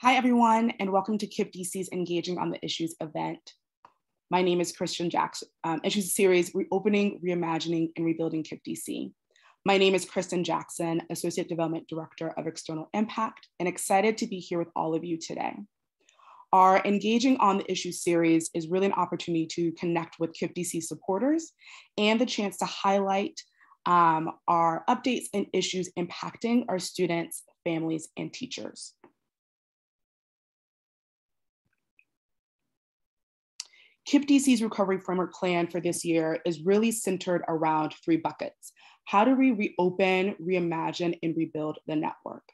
Hi, everyone, and welcome to KIPP DC's Engaging on the Issues event. My name is Kristen Jackson, um, Issues Series Reopening, Reimagining, and Rebuilding KIPP DC. My name is Kristen Jackson, Associate Development Director of External Impact, and excited to be here with all of you today. Our Engaging on the Issues series is really an opportunity to connect with KIPP DC supporters and the chance to highlight um, our updates and issues impacting our students, families, and teachers. KIPP DC's recovery framework plan for this year is really centered around three buckets. How do we reopen, reimagine, and rebuild the network?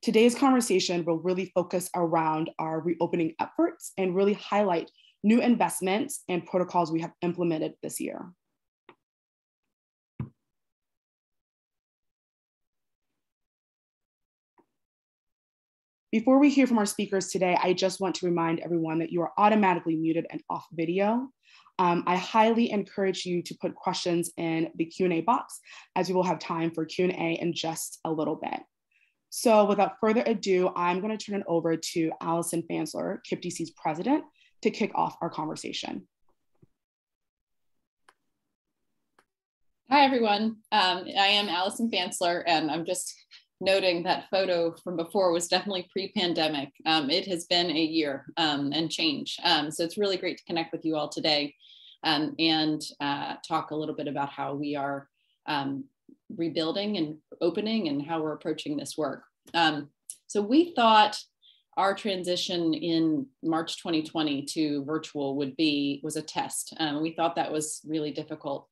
Today's conversation will really focus around our reopening efforts and really highlight new investments and protocols we have implemented this year. Before we hear from our speakers today, I just want to remind everyone that you are automatically muted and off video. Um, I highly encourage you to put questions in the Q&A box as we will have time for Q&A in just a little bit. So without further ado, I'm gonna turn it over to Allison Fansler, KIPP DC's president, to kick off our conversation. Hi, everyone. Um, I am Allison Fansler, and I'm just noting that photo from before was definitely pre-pandemic. Um, it has been a year um, and change. Um, so it's really great to connect with you all today um, and uh, talk a little bit about how we are um, rebuilding and opening and how we're approaching this work. Um, so we thought our transition in March 2020 to virtual would be was a test. we thought that was really difficult.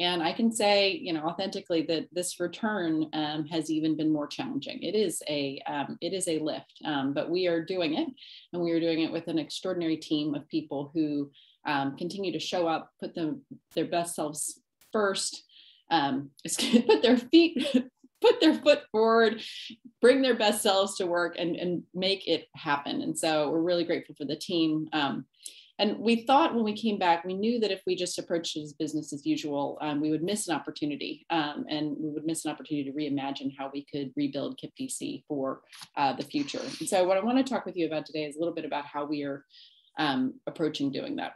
And I can say, you know, authentically that this return um, has even been more challenging. It is a um, it is a lift, um, but we are doing it, and we are doing it with an extraordinary team of people who um, continue to show up, put them their best selves first, um, put their feet. put their foot forward, bring their best selves to work, and, and make it happen. And so we're really grateful for the team. And we thought when we came back, we knew that if we just approached it as business as usual, um, we would miss an opportunity um, and we would miss an opportunity to reimagine how we could rebuild KIPP DC for uh, the future. And so what I want to talk with you about today is a little bit about how we are um, approaching doing that.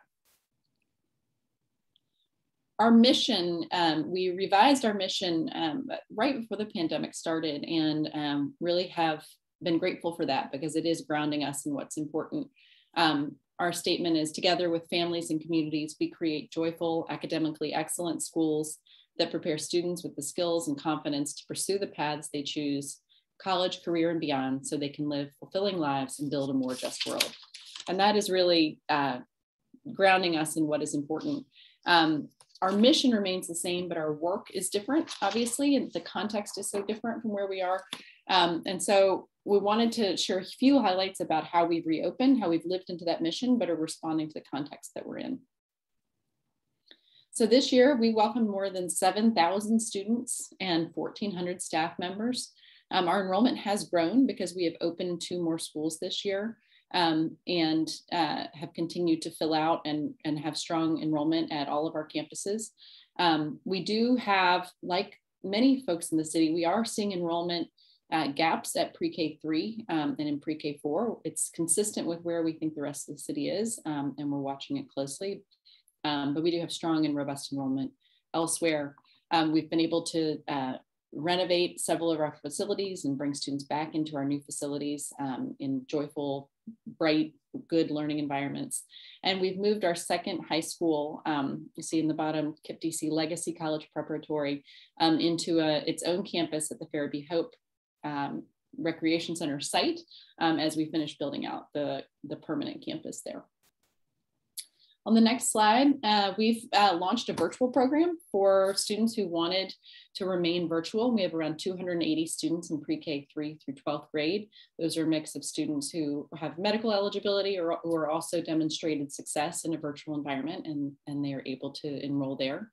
Our mission, um, we revised our mission um, right before the pandemic started and um, really have been grateful for that because it is grounding us in what's important um, our statement is together with families and communities, we create joyful, academically excellent schools that prepare students with the skills and confidence to pursue the paths they choose, college, career, and beyond, so they can live fulfilling lives and build a more just world. And that is really uh, grounding us in what is important. Um, our mission remains the same, but our work is different, obviously, and the context is so different from where we are. Um, and so we wanted to share a few highlights about how we've reopened, how we've lived into that mission, but are responding to the context that we're in. So this year, we welcomed more than 7,000 students and 1,400 staff members. Um, our enrollment has grown because we have opened two more schools this year um, and uh, have continued to fill out and, and have strong enrollment at all of our campuses. Um, we do have, like many folks in the city, we are seeing enrollment uh, gaps at pre-K three um, and in pre-K four. It's consistent with where we think the rest of the city is, um, and we're watching it closely. Um, but we do have strong and robust enrollment elsewhere. Um, we've been able to uh, renovate several of our facilities and bring students back into our new facilities um, in joyful, bright, good learning environments. And we've moved our second high school, um, you see in the bottom, KIPP DC Legacy College Preparatory, um, into a, its own campus at the Ferebee Hope um, recreation center site um, as we finish building out the, the permanent campus there. On the next slide, uh, we've uh, launched a virtual program for students who wanted to remain virtual. We have around 280 students in pre-K 3 through 12th grade. Those are a mix of students who have medical eligibility or who are also demonstrated success in a virtual environment and, and they are able to enroll there.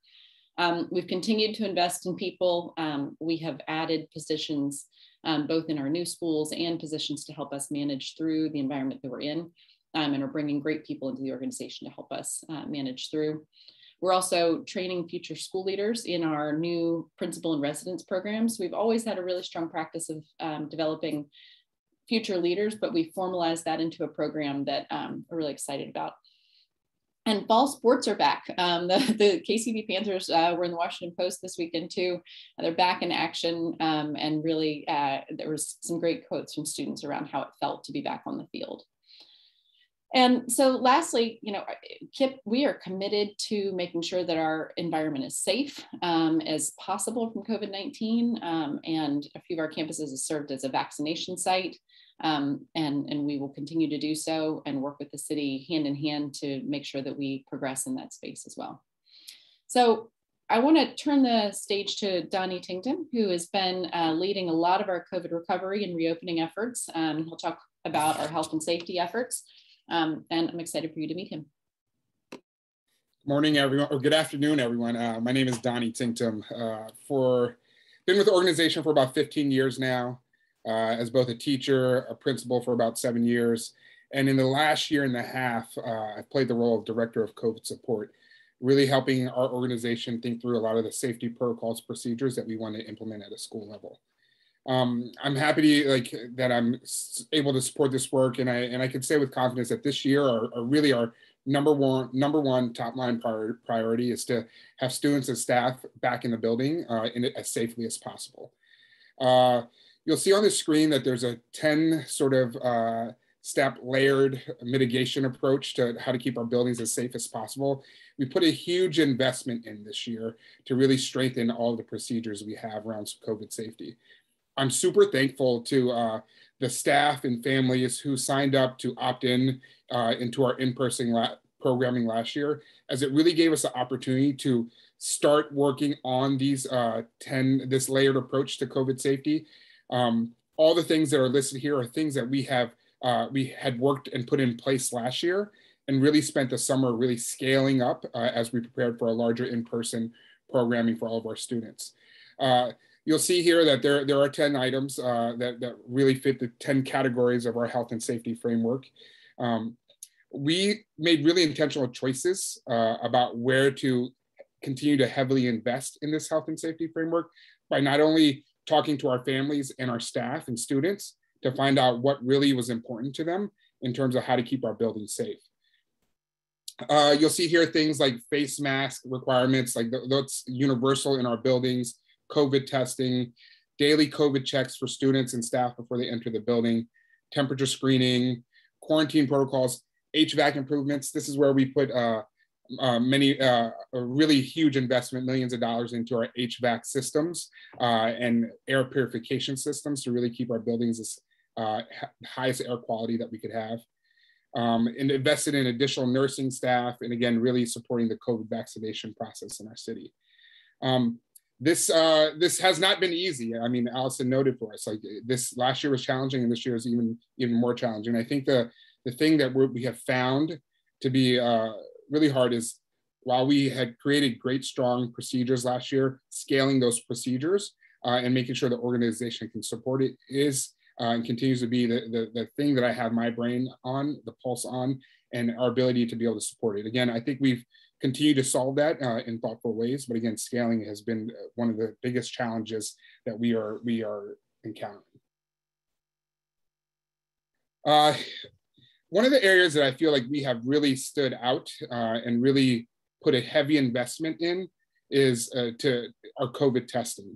Um, we've continued to invest in people. Um, we have added positions um, both in our new schools and positions to help us manage through the environment that we're in um, and are bringing great people into the organization to help us uh, manage through. We're also training future school leaders in our new principal and residence programs. We've always had a really strong practice of um, developing future leaders, but we formalized that into a program that um, we're really excited about. And fall sports are back. Um, the, the KCB Panthers uh, were in the Washington Post this weekend too. They're back in action, um, and really, uh, there was some great quotes from students around how it felt to be back on the field. And so lastly, you know, KIPP, we are committed to making sure that our environment is safe um, as possible from COVID-19. Um, and a few of our campuses have served as a vaccination site. Um, and, and we will continue to do so and work with the city hand in hand to make sure that we progress in that space as well. So I want to turn the stage to Donnie Tington, who has been uh, leading a lot of our COVID recovery and reopening efforts. Um, he'll talk about our health and safety efforts. Um, and I'm excited for you to meet him. Good Morning, everyone, or good afternoon, everyone. Uh, my name is Donnie Tinktum. Uh, for been with the organization for about 15 years now, uh, as both a teacher, a principal for about seven years, and in the last year and a half, uh, I've played the role of director of COVID support, really helping our organization think through a lot of the safety protocols, procedures that we want to implement at a school level. Um, I'm happy to, like that I'm able to support this work, and I and I can say with confidence that this year are, are really our number one number one top line prior, priority is to have students and staff back in the building uh, in as safely as possible. Uh, you'll see on the screen that there's a 10 sort of uh, step layered mitigation approach to how to keep our buildings as safe as possible. We put a huge investment in this year to really strengthen all the procedures we have around COVID safety. I'm super thankful to uh, the staff and families who signed up to opt in uh, into our in-person la programming last year, as it really gave us the opportunity to start working on these uh, 10, this layered approach to COVID safety. Um, all the things that are listed here are things that we have, uh, we had worked and put in place last year and really spent the summer really scaling up uh, as we prepared for a larger in-person programming for all of our students. Uh, you'll see here that there, there are 10 items uh, that, that really fit the 10 categories of our health and safety framework. Um, we made really intentional choices uh, about where to continue to heavily invest in this health and safety framework by not only talking to our families and our staff and students to find out what really was important to them in terms of how to keep our buildings safe. Uh, you'll see here things like face mask requirements, like that's universal in our buildings. COVID testing, daily COVID checks for students and staff before they enter the building, temperature screening, quarantine protocols, HVAC improvements. This is where we put uh, uh, many, uh, a really huge investment, millions of dollars into our HVAC systems uh, and air purification systems to really keep our buildings as uh, highest air quality that we could have. Um, and invested in additional nursing staff and again, really supporting the COVID vaccination process in our city. Um, this uh, this has not been easy. I mean, Allison noted for us like this last year was challenging, and this year is even even more challenging. I think the the thing that we have found to be uh, really hard is while we had created great strong procedures last year, scaling those procedures uh, and making sure the organization can support it is uh, and continues to be the, the the thing that I have my brain on, the pulse on, and our ability to be able to support it. Again, I think we've continue to solve that uh, in thoughtful ways. But again, scaling has been uh, one of the biggest challenges that we are we are encountering. Uh, one of the areas that I feel like we have really stood out uh, and really put a heavy investment in is uh, to our COVID testing.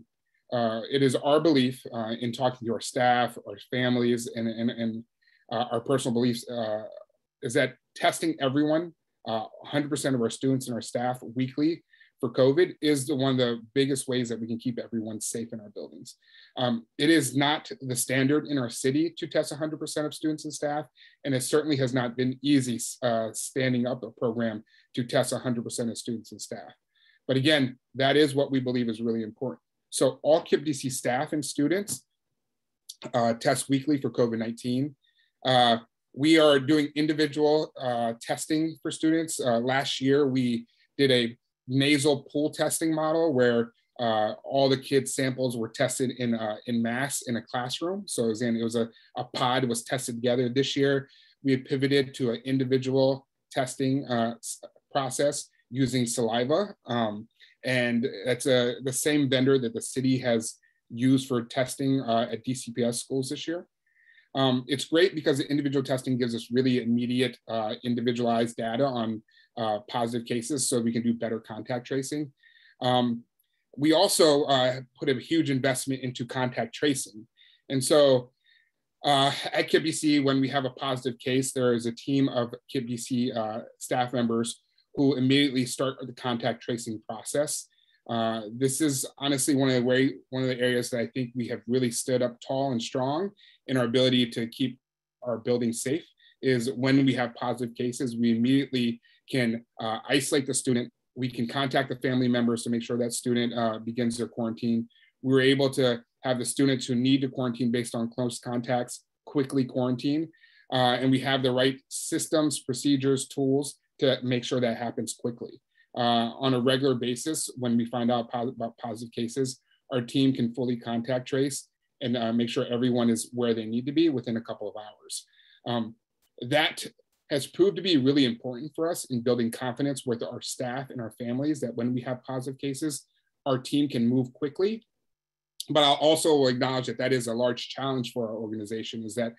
Uh, it is our belief in talking to our staff, our families, and, and, and our personal beliefs is that testing everyone 100% uh, of our students and our staff weekly for COVID is the one of the biggest ways that we can keep everyone safe in our buildings. Um, it is not the standard in our city to test 100% of students and staff, and it certainly has not been easy uh, standing up a program to test 100% of students and staff. But again, that is what we believe is really important. So all KIPP DC staff and students uh, test weekly for COVID-19. Uh, we are doing individual uh, testing for students. Uh, last year, we did a nasal pool testing model where uh, all the kids' samples were tested in uh, in mass in a classroom. So it was, in, it was a, a pod was tested together. This year, we pivoted to an individual testing uh, process using saliva. Um, and that's a, the same vendor that the city has used for testing uh, at DCPS schools this year. Um, it's great because individual testing gives us really immediate uh, individualized data on uh, positive cases so we can do better contact tracing. Um, we also uh, put a huge investment into contact tracing. And so uh, at KIPP when we have a positive case, there is a team of KIPP uh, staff members who immediately start the contact tracing process. Uh, this is honestly one of the way one of the areas that I think we have really stood up tall and strong in our ability to keep our building safe. Is when we have positive cases, we immediately can uh, isolate the student. We can contact the family members to make sure that student uh, begins their quarantine. We were able to have the students who need to quarantine based on close contacts quickly quarantine, uh, and we have the right systems, procedures, tools to make sure that happens quickly uh, on a regular basis when we find out po about positive cases, our team can fully contact trace and uh, make sure everyone is where they need to be within a couple of hours. Um, that has proved to be really important for us in building confidence with our staff and our families that when we have positive cases, our team can move quickly. But I'll also acknowledge that that is a large challenge for our organization is that,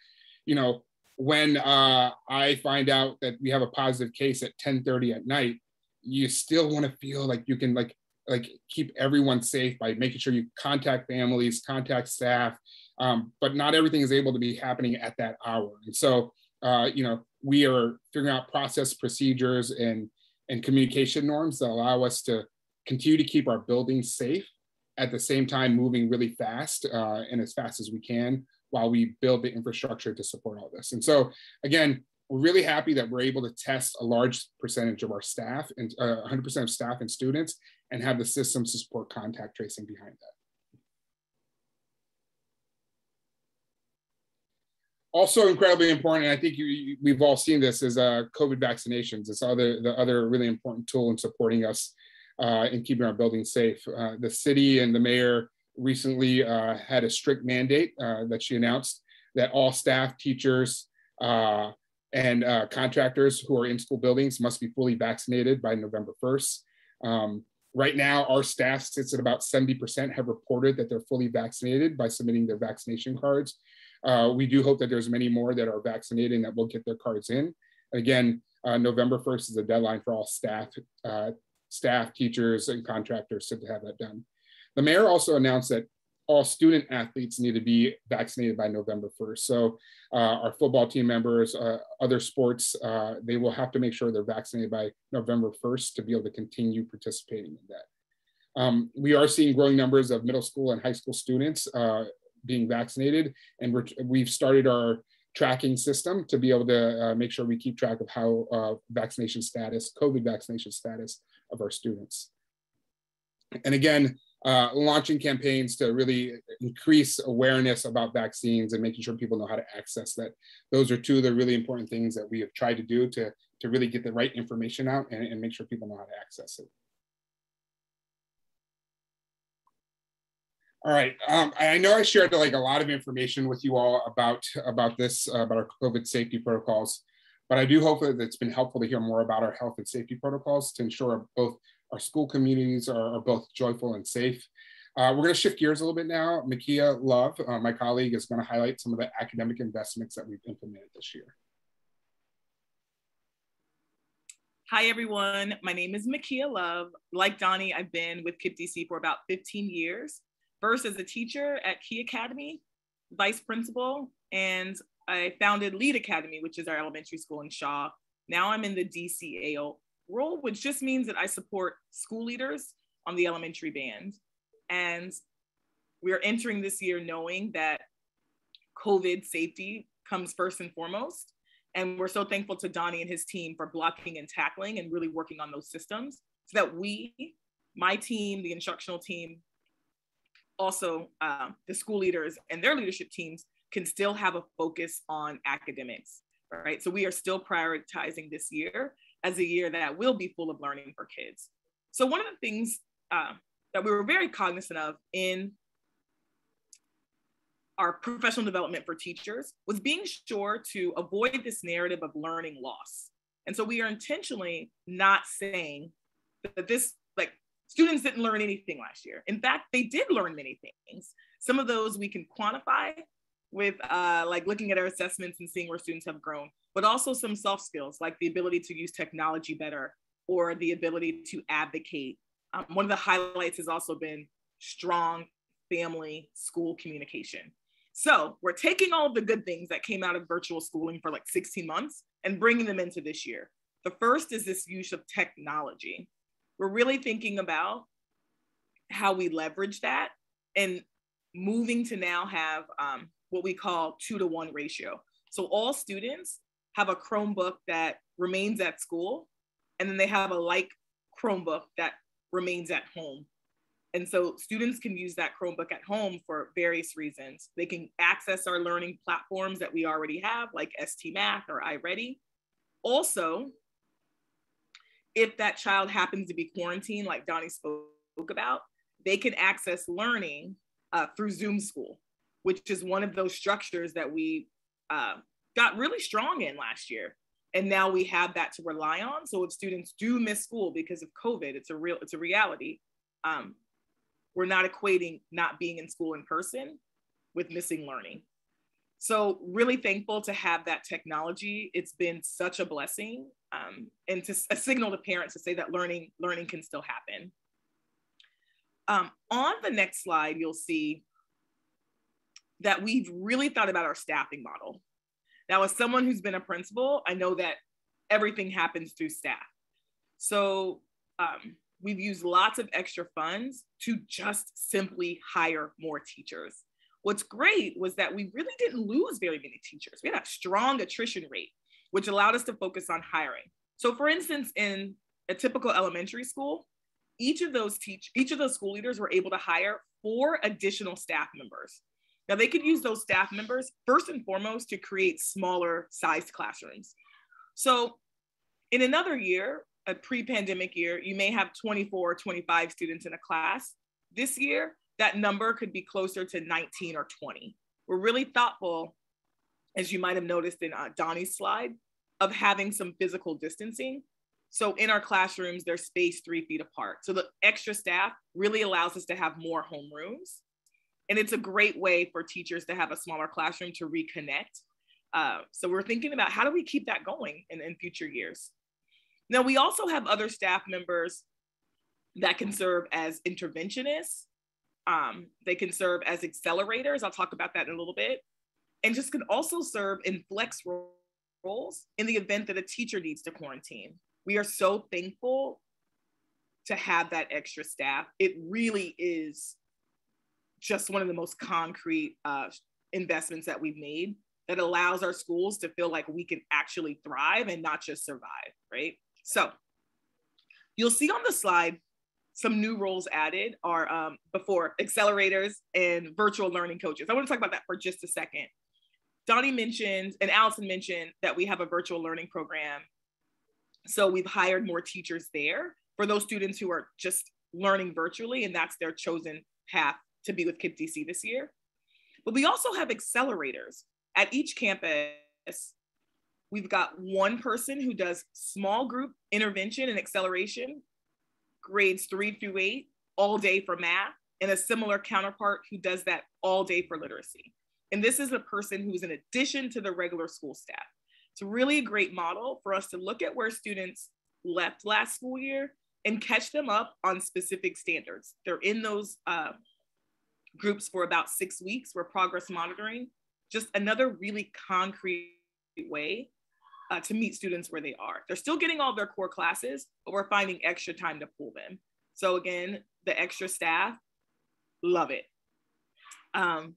you know, when uh, I find out that we have a positive case at 10:30 at night, you still want to feel like you can like like keep everyone safe by making sure you contact families, contact staff, um, but not everything is able to be happening at that hour. And so, uh, you know, we are figuring out process procedures and and communication norms that allow us to continue to keep our buildings safe at the same time moving really fast uh, and as fast as we can while we build the infrastructure to support all this. And so again, we're really happy that we're able to test a large percentage of our staff and 100% uh, of staff and students and have the systems to support contact tracing behind that. Also incredibly important, and I think you, we've all seen this, is uh, COVID vaccinations. It's other, the other really important tool in supporting us uh, in keeping our buildings safe. Uh, the city and the mayor recently uh, had a strict mandate uh, that she announced that all staff, teachers, uh, and contractors who are in school buildings must be fully vaccinated by November 1st. Um, right now, our staff sits at about 70% have reported that they're fully vaccinated by submitting their vaccination cards. Uh, we do hope that there's many more that are vaccinated and that will get their cards in. Again, uh, November 1st is the deadline for all staff, uh, staff, teachers, and contractors to have that done. The mayor also announced that all student athletes need to be vaccinated by November 1st. So uh, our football team members, uh, other sports, uh, they will have to make sure they're vaccinated by November 1st to be able to continue participating in that. Um, we are seeing growing numbers of middle school and high school students uh, being vaccinated, and we have started our tracking system to be able to uh, make sure we keep track of how uh, vaccination status, COVID vaccination status of our students. And again, uh, launching campaigns to really increase awareness about vaccines and making sure people know how to access that. Those are two of the really important things that we have tried to do to, to really get the right information out and, and make sure people know how to access it. All right, um, I know I shared like a lot of information with you all about, about this, uh, about our COVID safety protocols, but I do hope that it's been helpful to hear more about our health and safety protocols to ensure both our school communities are, are both joyful and safe. Uh, we're going to shift gears a little bit now. Makia Love, uh, my colleague, is going to highlight some of the academic investments that we've implemented this year. Hi, everyone. My name is Makia Love. Like Donnie, I've been with KIPP for about 15 years. First as a teacher at Key Academy, vice principal, and I founded Lead Academy, which is our elementary school in Shaw. Now I'm in the DCAO role, which just means that I support school leaders on the elementary band. And we are entering this year knowing that COVID safety comes first and foremost. And we're so thankful to Donnie and his team for blocking and tackling and really working on those systems so that we, my team, the instructional team, also uh, the school leaders and their leadership teams can still have a focus on academics, right? So we are still prioritizing this year as a year that will be full of learning for kids. So one of the things uh, that we were very cognizant of in our professional development for teachers was being sure to avoid this narrative of learning loss. And so we are intentionally not saying that this, students didn't learn anything last year. In fact, they did learn many things. Some of those we can quantify, with uh, like looking at our assessments and seeing where students have grown, but also some soft skills like the ability to use technology better or the ability to advocate. Um, one of the highlights has also been strong family school communication. So we're taking all the good things that came out of virtual schooling for like 16 months and bringing them into this year. The first is this use of technology. We're really thinking about how we leverage that and moving to now have um, what we call two to one ratio. So all students have a Chromebook that remains at school, and then they have a like Chromebook that remains at home. And so students can use that Chromebook at home for various reasons. They can access our learning platforms that we already have, like ST Math or iReady. Also, if that child happens to be quarantined, like Donnie spoke about, they can access learning uh, through Zoom School, which is one of those structures that we uh, got really strong in last year. And now we have that to rely on. So if students do miss school because of COVID, it's a real, it's a reality. Um, we're not equating not being in school in person with missing learning. So really thankful to have that technology. It's been such a blessing um, and to a signal to parents to say that learning, learning can still happen. Um, on the next slide, you'll see that we've really thought about our staffing model. Now, as someone who's been a principal, I know that everything happens through staff. So um, we've used lots of extra funds to just simply hire more teachers. What's great was that we really didn't lose very many teachers. We had a strong attrition rate, which allowed us to focus on hiring. So for instance, in a typical elementary school, each of those teach each of those school leaders were able to hire four additional staff members. Now they could use those staff members first and foremost to create smaller sized classrooms. So in another year, a pre-pandemic year, you may have 24 or 25 students in a class. This year, that number could be closer to 19 or 20. We're really thoughtful, as you might have noticed in uh, Donnie's slide, of having some physical distancing. So in our classrooms, they're spaced three feet apart. So the extra staff really allows us to have more homerooms. And it's a great way for teachers to have a smaller classroom to reconnect. Uh, so we're thinking about how do we keep that going in, in future years? Now, we also have other staff members that can serve as interventionists. Um, they can serve as accelerators. I'll talk about that in a little bit. And just can also serve in flex roles in the event that a teacher needs to quarantine. We are so thankful to have that extra staff. It really is just one of the most concrete uh, investments that we've made that allows our schools to feel like we can actually thrive and not just survive, right? So you'll see on the slide some new roles added are um, before accelerators and virtual learning coaches. I want to talk about that for just a second. Donnie mentioned and Allison mentioned that we have a virtual learning program. So we've hired more teachers there for those students who are just learning virtually, and that's their chosen path to be with KIPP DC this year. But we also have accelerators at each campus. We've got one person who does small group intervention and acceleration, grades three through eight, all day for math, and a similar counterpart who does that all day for literacy. And this is a person who's in addition to the regular school staff. It's really a great model for us to look at where students left last school year and catch them up on specific standards. They're in those uh, groups for about six weeks. We're progress monitoring. Just another really concrete way uh, to meet students where they are. They're still getting all their core classes, but we're finding extra time to pull them. So again, the extra staff, love it. Um,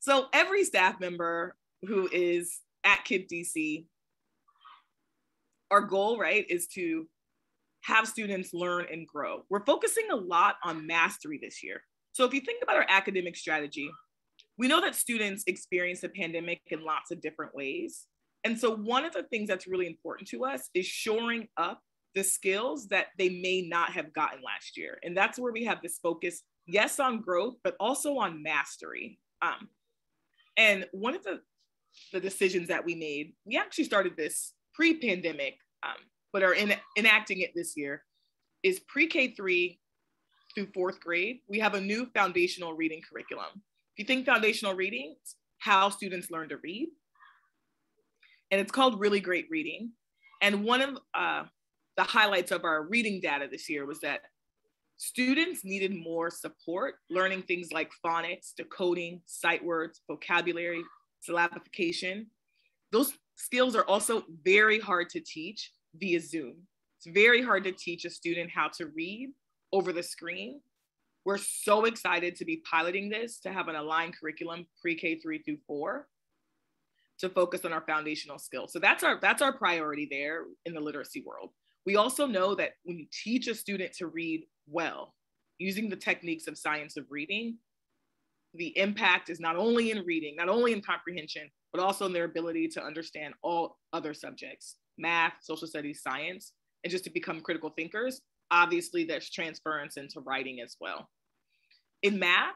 so every staff member who is at KIPP DC, our goal, right, is to have students learn and grow. We're focusing a lot on mastery this year. So if you think about our academic strategy, we know that students experience the pandemic in lots of different ways. And so, one of the things that's really important to us is shoring up the skills that they may not have gotten last year. And that's where we have this focus, yes, on growth, but also on mastery. Um, and one of the, the decisions that we made, we actually started this pre pandemic, um, but are in, enacting it this year, is pre K 3 through fourth grade. We have a new foundational reading curriculum. If you think foundational reading, how students learn to read. And it's called Really Great Reading. And one of uh, the highlights of our reading data this year was that students needed more support learning things like phonics, decoding, sight words, vocabulary, syllabification. Those skills are also very hard to teach via Zoom. It's very hard to teach a student how to read over the screen. We're so excited to be piloting this to have an aligned curriculum pre-K three through four to focus on our foundational skills. So that's our that's our priority there in the literacy world. We also know that when you teach a student to read well, using the techniques of science of reading, the impact is not only in reading, not only in comprehension, but also in their ability to understand all other subjects, math, social studies, science, and just to become critical thinkers. Obviously, there's transference into writing as well. In math,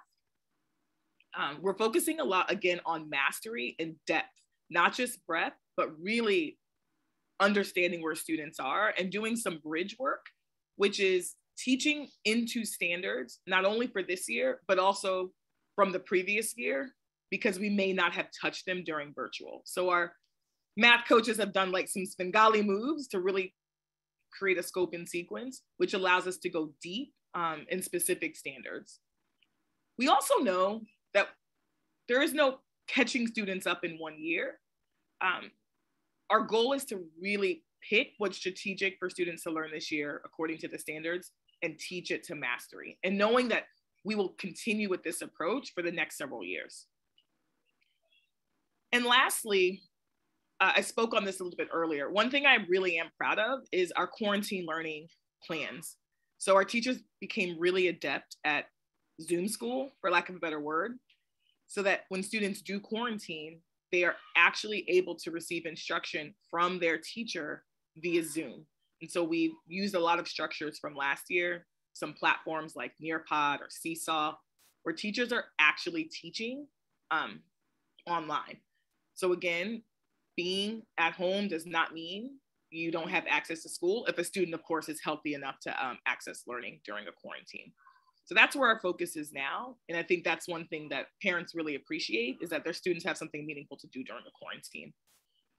um, we're focusing a lot again on mastery and depth, not just breadth, but really understanding where students are and doing some bridge work, which is teaching into standards, not only for this year, but also from the previous year, because we may not have touched them during virtual. So our math coaches have done like some Svengali moves to really create a scope and sequence, which allows us to go deep um, in specific standards. We also know that there is no catching students up in one year. Um, our goal is to really pick what's strategic for students to learn this year according to the standards and teach it to mastery. And knowing that we will continue with this approach for the next several years. And lastly, uh, I spoke on this a little bit earlier. One thing I really am proud of is our quarantine learning plans. So our teachers became really adept at Zoom school, for lack of a better word, so that when students do quarantine, they are actually able to receive instruction from their teacher via Zoom. And so we used a lot of structures from last year, some platforms like Nearpod or Seesaw, where teachers are actually teaching um, online. So again, being at home does not mean you don't have access to school if a student, of course, is healthy enough to um, access learning during a quarantine. So that's where our focus is now. And I think that's one thing that parents really appreciate is that their students have something meaningful to do during the quarantine.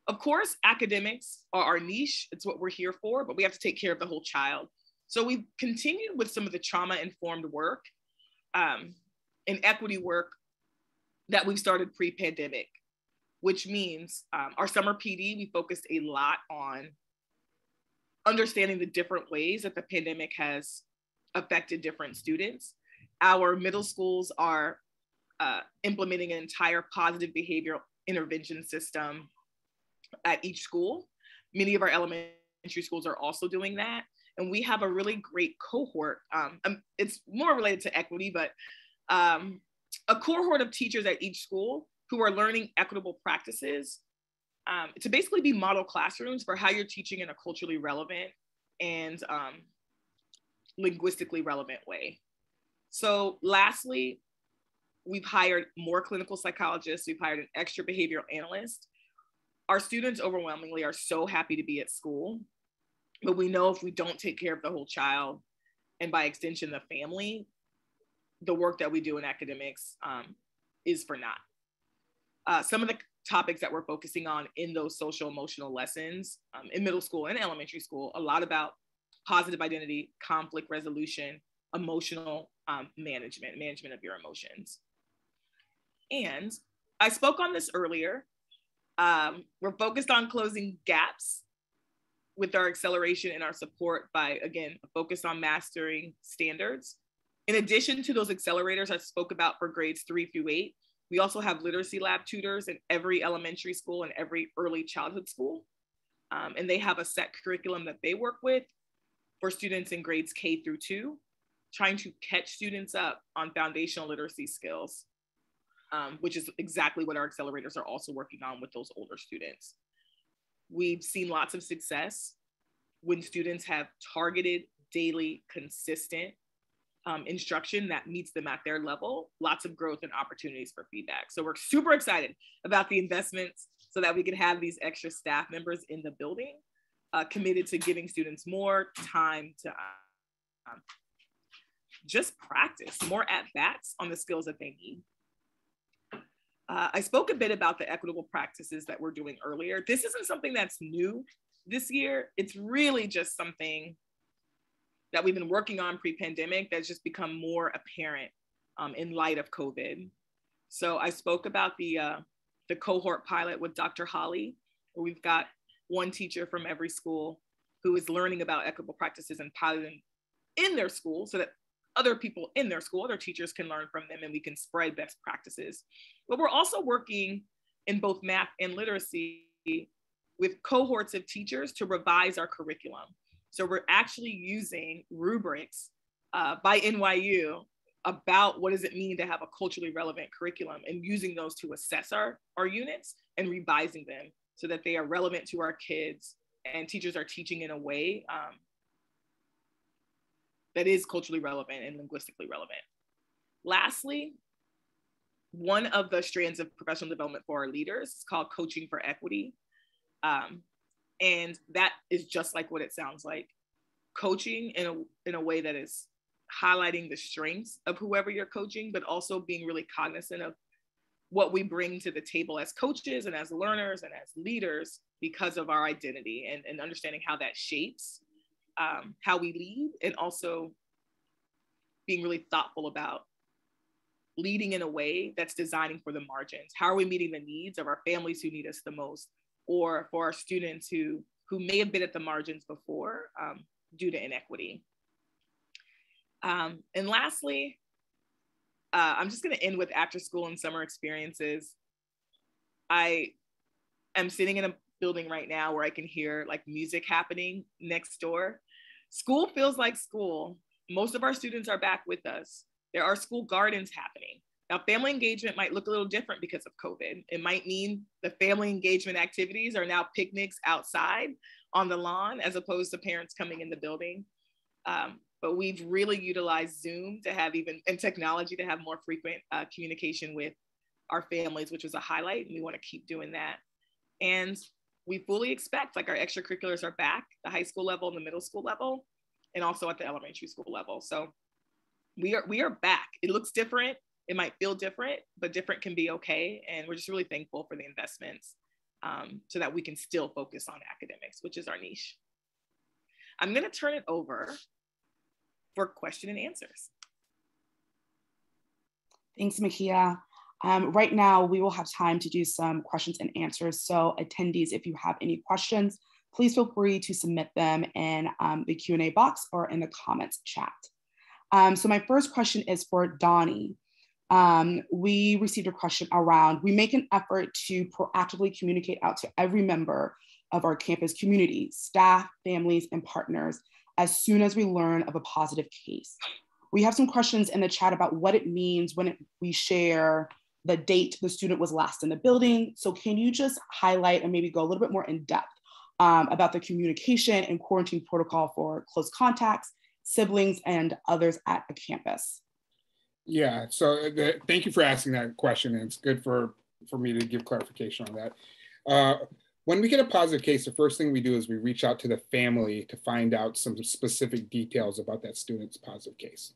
Of course, academics are our niche. It's what we're here for, but we have to take care of the whole child. So we've continued with some of the trauma informed work um, and equity work that we've started pre pandemic, which means um, our summer PD, we focused a lot on understanding the different ways that the pandemic has affected different students. Our middle schools are uh, implementing an entire positive behavioral intervention system at each school. Many of our elementary schools are also doing that. And we have a really great cohort. Um, um, it's more related to equity, but um, a cohort of teachers at each school who are learning equitable practices um, to basically be model classrooms for how you're teaching in a culturally relevant and um, linguistically relevant way. So lastly, we've hired more clinical psychologists, we've hired an extra behavioral analyst. Our students overwhelmingly are so happy to be at school, but we know if we don't take care of the whole child and by extension the family, the work that we do in academics um, is for naught. Uh, some of the topics that we're focusing on in those social emotional lessons um, in middle school and elementary school, a lot about positive identity, conflict resolution, emotional um, management, management of your emotions. And I spoke on this earlier. Um, we're focused on closing gaps with our acceleration and our support by, again, focus on mastering standards. In addition to those accelerators I spoke about for grades three through eight, we also have literacy lab tutors in every elementary school and every early childhood school. Um, and they have a set curriculum that they work with for students in grades K through two, trying to catch students up on foundational literacy skills, um, which is exactly what our accelerators are also working on with those older students. We've seen lots of success when students have targeted, daily, consistent um, instruction that meets them at their level, lots of growth and opportunities for feedback. So we're super excited about the investments so that we can have these extra staff members in the building uh, committed to giving students more time to um, just practice, more at bats on the skills that they need. Uh, I spoke a bit about the equitable practices that we're doing earlier. This isn't something that's new this year. It's really just something that we've been working on pre-pandemic that's just become more apparent um, in light of COVID. So I spoke about the uh, the cohort pilot with Dr. Holly, where we've got one teacher from every school who is learning about equitable practices and piloting in their school so that other people in their school, other teachers can learn from them and we can spread best practices. But we're also working in both math and literacy with cohorts of teachers to revise our curriculum. So we're actually using rubrics uh, by NYU about what does it mean to have a culturally relevant curriculum and using those to assess our, our units and revising them so that they are relevant to our kids and teachers are teaching in a way um, that is culturally relevant and linguistically relevant. Lastly, one of the strands of professional development for our leaders is called Coaching for Equity. Um, and that is just like what it sounds like coaching in a, in a way that is highlighting the strengths of whoever you're coaching, but also being really cognizant of what we bring to the table as coaches and as learners and as leaders because of our identity and, and understanding how that shapes um, how we lead and also being really thoughtful about leading in a way that's designing for the margins. How are we meeting the needs of our families who need us the most or for our students who, who may have been at the margins before um, due to inequity? Um, and lastly, uh, I'm just going to end with after school and summer experiences. I am sitting in a building right now where I can hear like music happening next door. School feels like school. Most of our students are back with us. There are school gardens happening. Now, family engagement might look a little different because of COVID. It might mean the family engagement activities are now picnics outside on the lawn as opposed to parents coming in the building. Um, but we've really utilized Zoom to have even, and technology to have more frequent uh, communication with our families, which was a highlight. And we want to keep doing that. And we fully expect like our extracurriculars are back, the high school level and the middle school level, and also at the elementary school level. So we are we are back. It looks different. It might feel different, but different can be okay. And we're just really thankful for the investments um, so that we can still focus on academics, which is our niche. I'm going to turn it over for question and answers. Thanks, Makia. Um, right now, we will have time to do some questions and answers. So attendees, if you have any questions, please feel free to submit them in um, the Q&A box or in the comments chat. Um, so my first question is for Donnie. Um, we received a question around, we make an effort to proactively communicate out to every member of our campus community, staff, families, and partners as soon as we learn of a positive case. We have some questions in the chat about what it means when it, we share the date the student was last in the building. So can you just highlight and maybe go a little bit more in depth um, about the communication and quarantine protocol for close contacts, siblings, and others at a campus? Yeah, so uh, the, thank you for asking that question. And it's good for, for me to give clarification on that. Uh, when we get a positive case, the first thing we do is we reach out to the family to find out some specific details about that student's positive case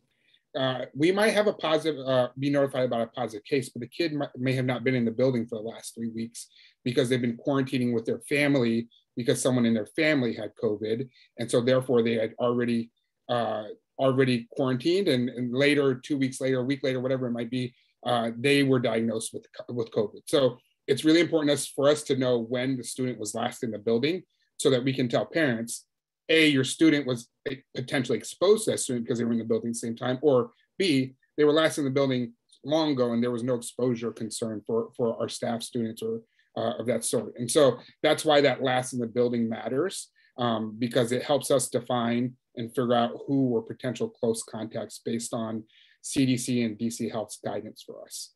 uh, we might have a positive, uh, be notified about a positive case, but the kid might, may have not been in the building for the last three weeks because they've been quarantining with their family because someone in their family had COVID. And so therefore they had already, uh, already quarantined and, and, later, two weeks later, a week later, whatever it might be, uh, they were diagnosed with, with COVID. So it's really important for us to know when the student was last in the building so that we can tell parents a, your student was potentially exposed to that student because they were in the building at the same time, or B, they were last in the building long ago and there was no exposure concern for, for our staff students or uh, of that sort. And so that's why that last in the building matters um, because it helps us define and figure out who were potential close contacts based on CDC and DC Health's guidance for us.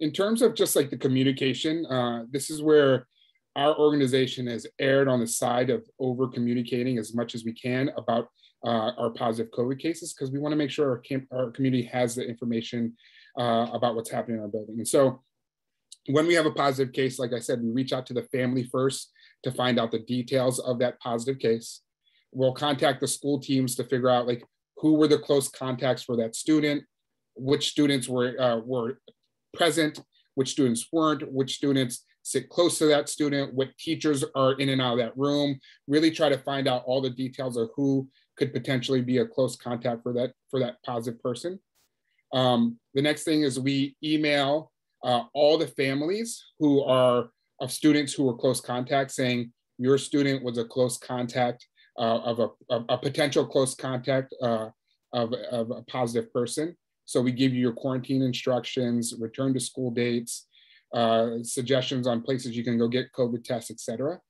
In terms of just like the communication, uh, this is where our organization has erred on the side of over communicating as much as we can about uh, our positive COVID cases because we want to make sure our, camp, our community has the information uh, about what's happening in our building. And so when we have a positive case, like I said, we reach out to the family first to find out the details of that positive case. We'll contact the school teams to figure out like who were the close contacts for that student, which students were, uh, were present which students weren't, which students sit close to that student, what teachers are in and out of that room, really try to find out all the details of who could potentially be a close contact for that, for that positive person. Um, the next thing is we email uh, all the families who are of students who were close contact saying your student was a close contact uh, of a, a, potential close contact uh, of, of a positive person. So we give you your quarantine instructions, return to school dates, uh, suggestions on places you can go get COVID tests, et cetera.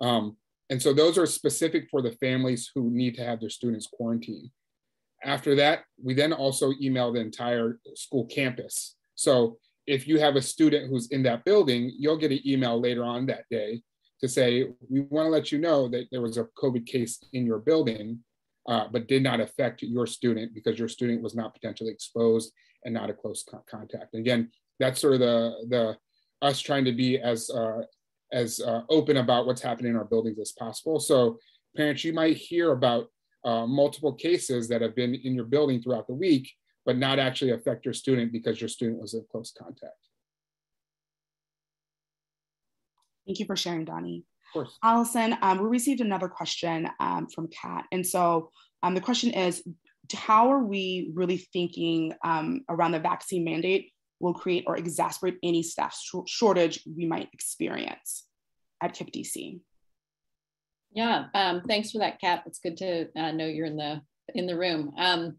Um, and so those are specific for the families who need to have their students quarantined. After that, we then also email the entire school campus. So if you have a student who's in that building, you'll get an email later on that day to say, we want to let you know that there was a COVID case in your building, uh, but did not affect your student because your student was not potentially exposed and not a close co contact. And again, that's sort of the, the us trying to be as, uh, as uh, open about what's happening in our buildings as possible. So parents, you might hear about uh, multiple cases that have been in your building throughout the week, but not actually affect your student because your student was in close contact. Thank you for sharing, Donnie. Of course. Allison, um, we received another question um, from Kat. And so um, the question is, how are we really thinking um, around the vaccine mandate will create or exacerbate any staff sh shortage we might experience at KIPP DC? Yeah, um, thanks for that, Kat. It's good to uh, know you're in the in the room. Um,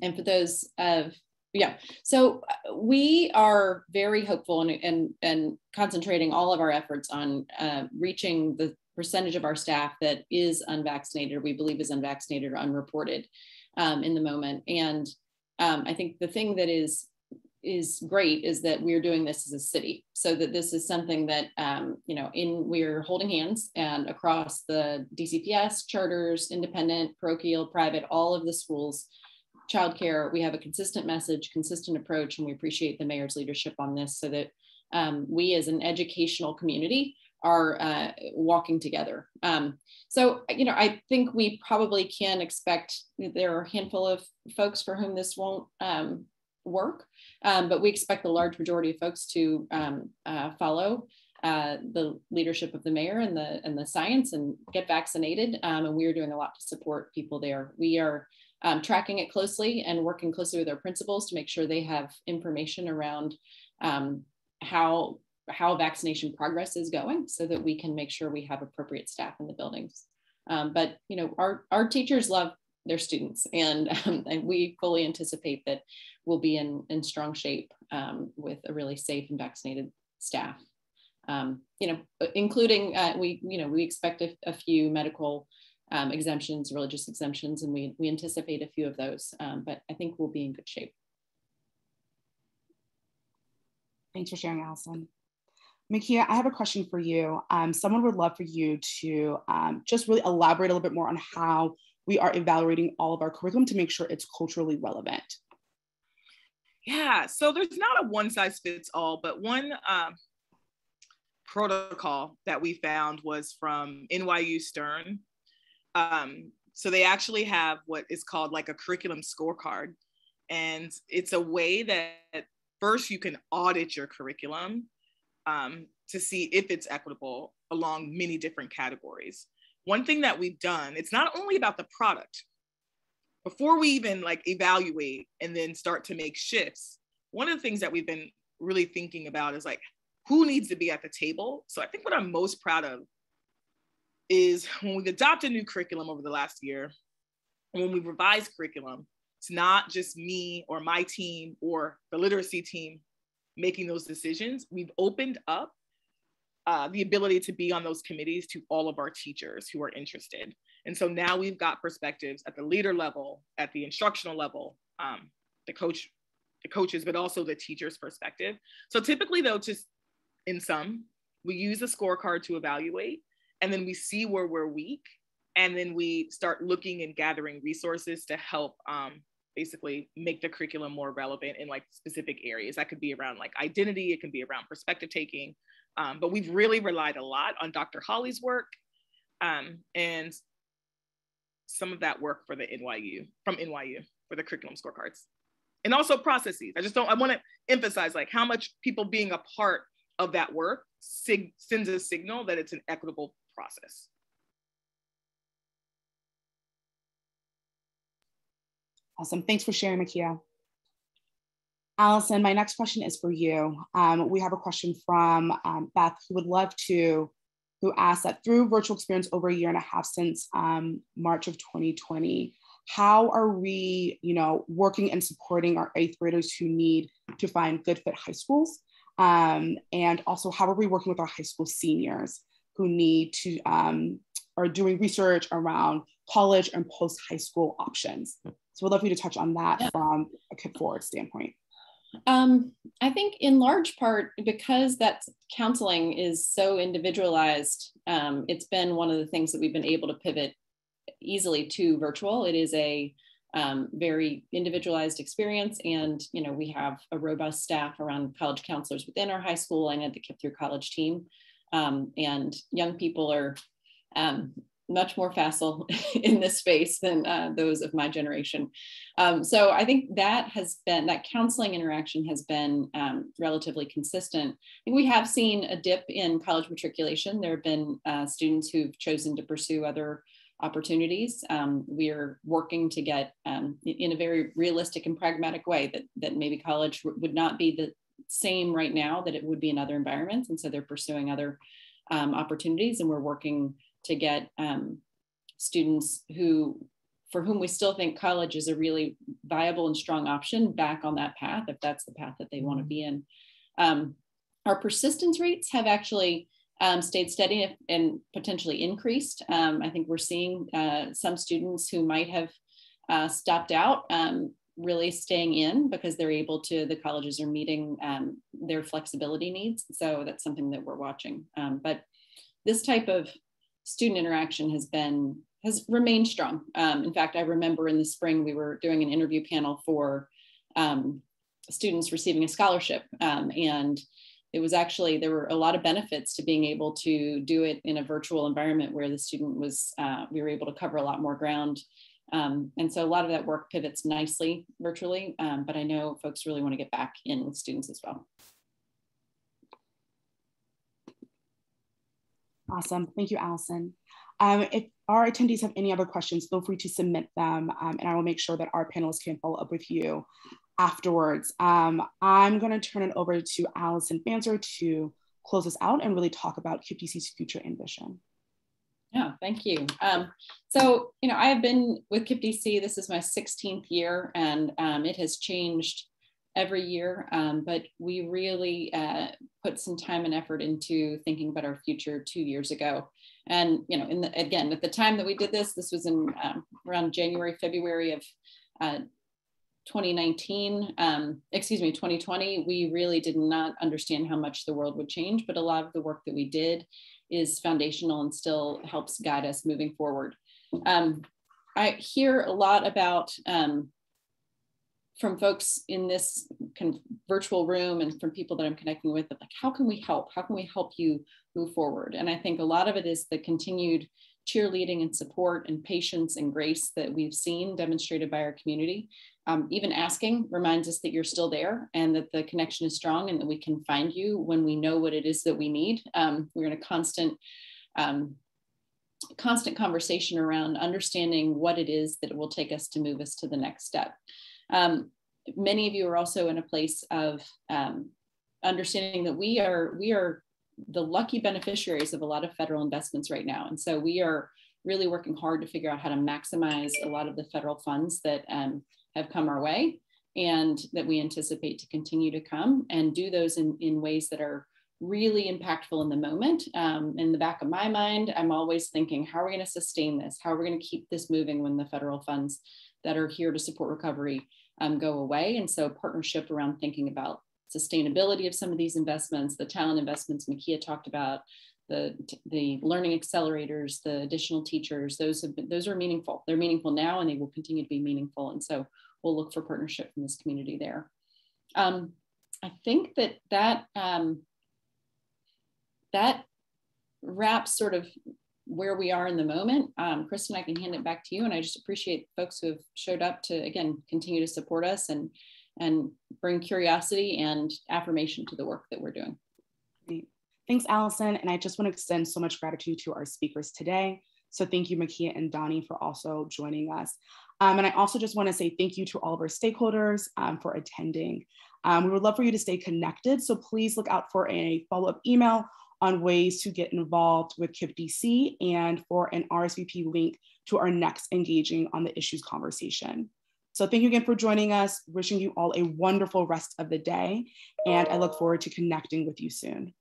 and for those of yeah. So uh, we are very hopeful and and, and concentrating all of our efforts on uh, reaching the percentage of our staff that is unvaccinated we believe is unvaccinated or unreported um, in the moment. And um, i think the thing that is is great is that we're doing this as a city so that this is something that um, you know in we're holding hands and across the dcps charters independent parochial private all of the schools childcare, we have a consistent message, consistent approach, and we appreciate the mayor's leadership on this so that um, we as an educational community are uh, walking together. Um, so, you know, I think we probably can expect there are a handful of folks for whom this won't um, work, um, but we expect the large majority of folks to um, uh, follow uh, the leadership of the mayor and the and the science and get vaccinated. Um, and we are doing a lot to support people there. We are um, tracking it closely and working closely with our principals to make sure they have information around um, how how vaccination progress is going so that we can make sure we have appropriate staff in the buildings. Um, but you know, our, our teachers love their students and, um, and we fully anticipate that we'll be in, in strong shape um, with a really safe and vaccinated staff. Um, you know, including uh, we, you know, we expect a, a few medical um, exemptions, religious exemptions, and we, we anticipate a few of those, um, but I think we'll be in good shape. Thanks for sharing, Allison. Makia, I have a question for you. Um, someone would love for you to um, just really elaborate a little bit more on how we are evaluating all of our curriculum to make sure it's culturally relevant. Yeah, so there's not a one size fits all, but one um, protocol that we found was from NYU Stern, um, so they actually have what is called like a curriculum scorecard. And it's a way that first you can audit your curriculum um, to see if it's equitable along many different categories. One thing that we've done, it's not only about the product. Before we even like evaluate and then start to make shifts, one of the things that we've been really thinking about is like who needs to be at the table. So I think what I'm most proud of is when we've adopted new curriculum over the last year, when we revise curriculum, it's not just me or my team or the literacy team making those decisions. We've opened up uh, the ability to be on those committees to all of our teachers who are interested. And so now we've got perspectives at the leader level, at the instructional level, um, the coach, the coaches, but also the teacher's perspective. So typically though, just in some, we use a scorecard to evaluate and then we see where we're weak and then we start looking and gathering resources to help um, basically make the curriculum more relevant in like specific areas that could be around like identity it can be around perspective taking um, but we've really relied a lot on dr holly's work um, and some of that work for the nyu from nyu for the curriculum scorecards and also processes. I just don't, I want to emphasize like how much people being a part of that work sig- sends a signal that it's an equitable process. Awesome. Thanks for sharing, Makia. Allison, my next question is for you. Um, we have a question from um, Beth who would love to, who asked that through virtual experience over a year and a half since um, March of 2020, how are we, you know, working and supporting our eighth graders who need to find good fit high schools? Um, and also how are we working with our high school seniors who need to, um, are doing research around college and post high school options? So we'd love for you to touch on that yeah. from a KIPP Forward standpoint. Um, I think in large part because that counseling is so individualized, um, it's been one of the things that we've been able to pivot easily to virtual. It is a um, very individualized experience, and you know we have a robust staff around college counselors within our high school and at the KIPP through college team, um, and young people are um, much more facile in this space than uh, those of my generation. Um, so I think that has been, that counseling interaction has been um, relatively consistent. We have seen a dip in college matriculation. There have been uh, students who've chosen to pursue other opportunities. Um, we are working to get um, in a very realistic and pragmatic way that, that maybe college would not be the same right now that it would be in other environments. And so they're pursuing other um, opportunities and we're working to get um, students who for whom we still think college is a really viable and strong option back on that path if that's the path that they want to be in. Um, our persistence rates have actually um, stayed steady and potentially increased. Um, i think we're seeing uh, some students who might have uh, stopped out um, really staying in because they're able to the colleges are meeting um, their flexibility needs so that's something that we're watching um, but this type of student interaction has been has remained strong. Um, in fact, I remember in the spring we were doing an interview panel for um, students receiving a scholarship, um, and it was actually there were a lot of benefits to being able to do it in a virtual environment where the student was uh, we were able to cover a lot more ground. Um, and so a lot of that work pivots nicely virtually, um, but I know folks really want to get back in with students as well. Awesome. Thank you, Allison. Um, if our attendees have any other questions, feel free to submit them um, and I will make sure that our panelists can follow up with you afterwards. Um, I'm going to turn it over to Allison Fansler to close us out and really talk about KIPP-DC's future ambition. Yeah, thank you. Um, so, you know, I have been with KIPP-DC, this is my 16th year, and um, it has changed every year, um, but we really uh, put some time and effort into thinking about our future two years ago. And you know, in the, again, at the time that we did this, this was in um, around January, February of uh, 2019, um, excuse me, 2020. We really did not understand how much the world would change, but a lot of the work that we did is foundational and still helps guide us moving forward. Um, I hear a lot about um, from folks in this kind of virtual room and from people that I'm connecting with, that, like, how can we help? How can we help you move forward? And I think a lot of it is the continued cheerleading and support and patience and grace that we've seen demonstrated by our community. Um, even asking reminds us that you're still there and that the connection is strong and that we can find you when we know what it is that we need. Um, we're in a constant um, constant conversation around understanding what it is that it will take us to move us to the next step. Um, many of you are also in a place of um, understanding that we are we are the lucky beneficiaries of a lot of federal investments right now, and so we are really working hard to figure out how to maximize a lot of the federal funds that um, have come our way and that we anticipate to continue to come and do those in, in ways that are really impactful in the moment. Um, in the back of my mind, I'm always thinking, how are we going to sustain this? How are we going to keep this moving when the federal funds that are here to support recovery um, go away. And so partnership around thinking about sustainability of some of these investments, the talent investments Makia talked about, the, the learning accelerators, the additional teachers, those have been, those are meaningful. They're meaningful now and they will continue to be meaningful. And so we'll look for partnership from this community there. Um, I think that that, um, that wraps sort of where we are in the moment. Um, Kristen, I can hand it back to you. And I just appreciate folks who have showed up to, again, continue to support us and, and bring curiosity and affirmation to the work that we're doing. Thanks, Allison. And I just want to extend so much gratitude to our speakers today. So thank you, Makia and Donnie, for also joining us. Um, and I also just want to say thank you to all of our stakeholders um, for attending. Um, we would love for you to stay connected. So please look out for a follow-up email on ways to get involved with KIPP DC and for an RSVP link to our next engaging on the issues conversation. So thank you again for joining us, wishing you all a wonderful rest of the day, and I look forward to connecting with you soon.